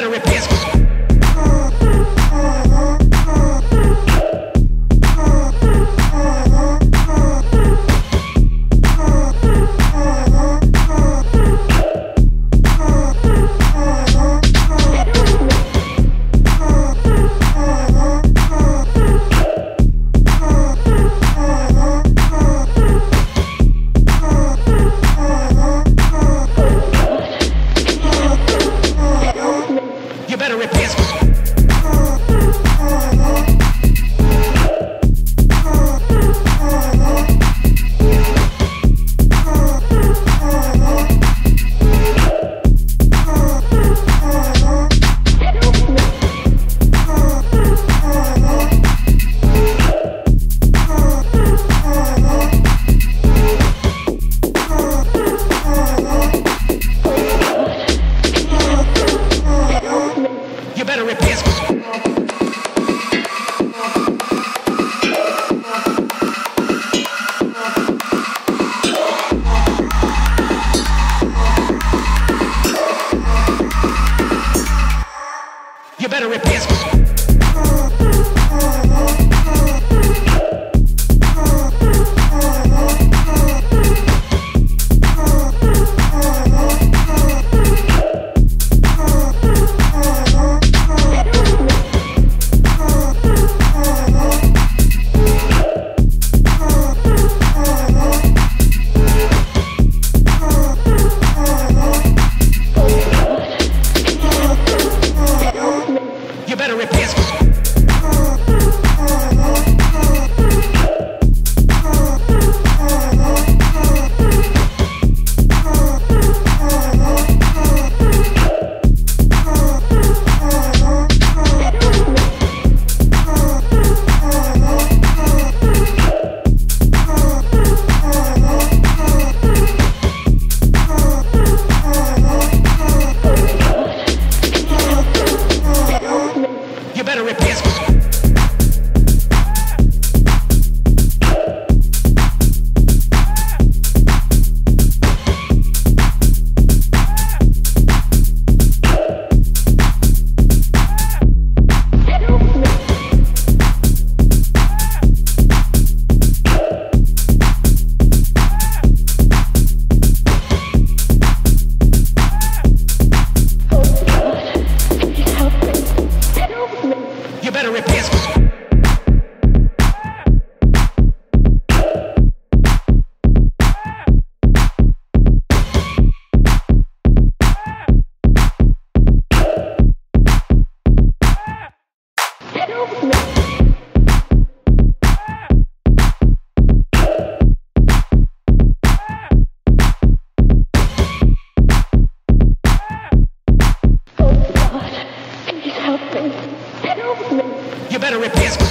better repairs. Better repent. You You better repent. better repairs.